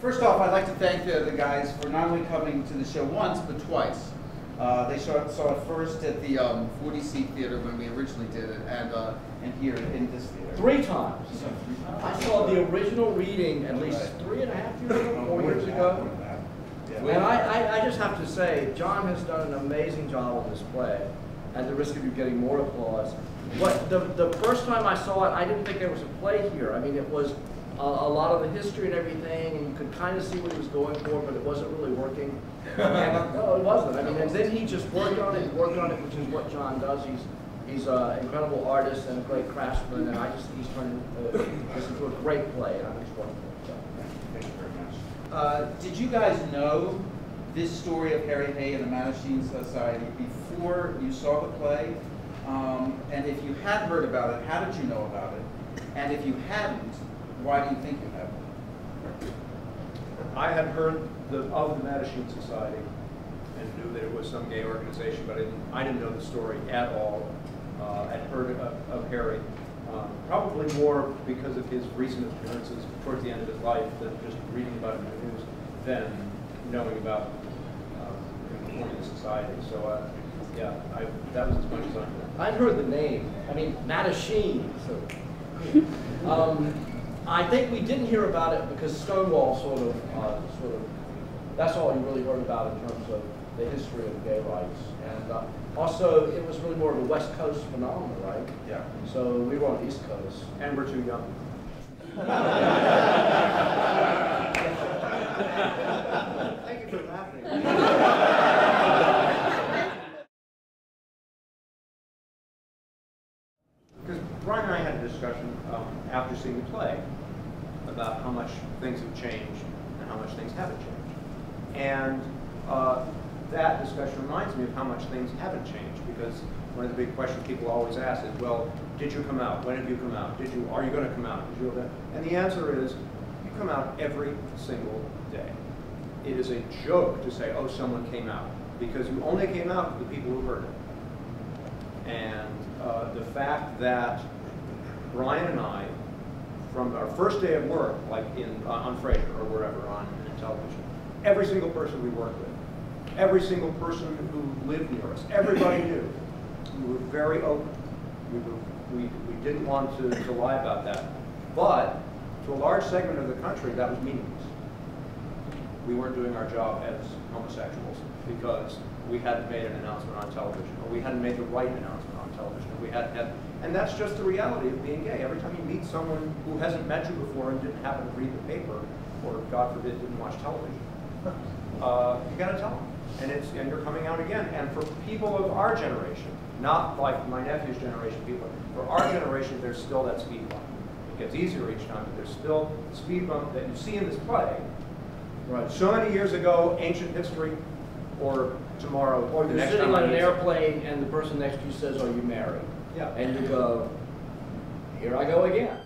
first off, I'd like to thank the, the guys for not only coming to the show once, but twice. Uh, they saw, saw it first at the um, 40C Theater when we originally did it, and, uh, and here in this theater. Three times. You three times? I saw the original reading at least Right. three and a half years ago, Oh, four years ago. more than that. Yeah. And I, I, I just have to say, Jon has done an amazing job on this play, at the risk of you getting more applause. But the, the first time I saw it, I didn't think there was a play here. I mean, it was a, a lot of the history and everything, and you could kind of see what he was going for, but it wasn't really working. And, no, it wasn't. I mean, and then he just worked on it, and worked on it, which is what Jon does. He's, he's an incredible artist and a great craftsman, and I just, think he's turned uh, this into a great play, and I'm just wonderful. So. Thank you very much. Uh, did you guys know this story of Harry Hay and the Mattachine Society before you saw the play? Um, and if you had heard about it, how did you know about it? And if you hadn't, why do you think you hadn't? I had heard the, of the Mattachine Society and knew that it was some gay organization, but I didn't, I didn't know the story at all. Uh, I'd heard of, of Harry, um, probably more because of his recent appearances towards the end of his life than just reading about him in the news than knowing about uh, him forming the society. So, uh, yeah, I, that was as much as I knew. I'd heard the name. I mean, Mattachine. So, um, I think we didn't hear about it because Stonewall sort of, uh, sort of. That's all you really heard about in terms of the history of gay rights, and uh, also it was really more of a West Coast phenomenon, right? Yeah. So we were on the East Coast. And we're too young. Thank you for laughing. Because Brian and I had a discussion um, after seeing the play about how much things have changed and how much things haven't changed. And uh, that discussion reminds me of how much things haven't changed because one of the big questions people always ask is, well, did you come out? When have you come out? Did you? Are you going to come out? And the answer is, you come out every single day. It is a joke to say, oh, someone came out because you only came out to the people who heard it. And uh, the fact that Brian and I, from our first day of work, like in, uh, on Frasier or wherever on television, every single person we worked with, every single person who lived near us, everybody knew. We were very open. We, were, we, we didn't want to, to lie about that. But to a large segment of the country, that was meaningless we weren't doing our job as homosexuals because we hadn't made an announcement on television, or we hadn't made the right announcement television, or we hadn't had, and that's just the reality of being gay. Every time you meet someone who hasn't met you before and didn't happen to read the paper, or God forbid, didn't watch television, uh, you gotta tell them. And it's, and you're coming out again. And for people of our generation, not like my nephew's generation people, for our generation, there's still that speed bump. It gets easier each time, but there's still the speed bump that you see in this play, Right. so many years ago, ancient history, or tomorrow, Or the you're next sitting time I on an airplane and the person next to you says, "Are you married?" Yeah. And you go, "Here I go again."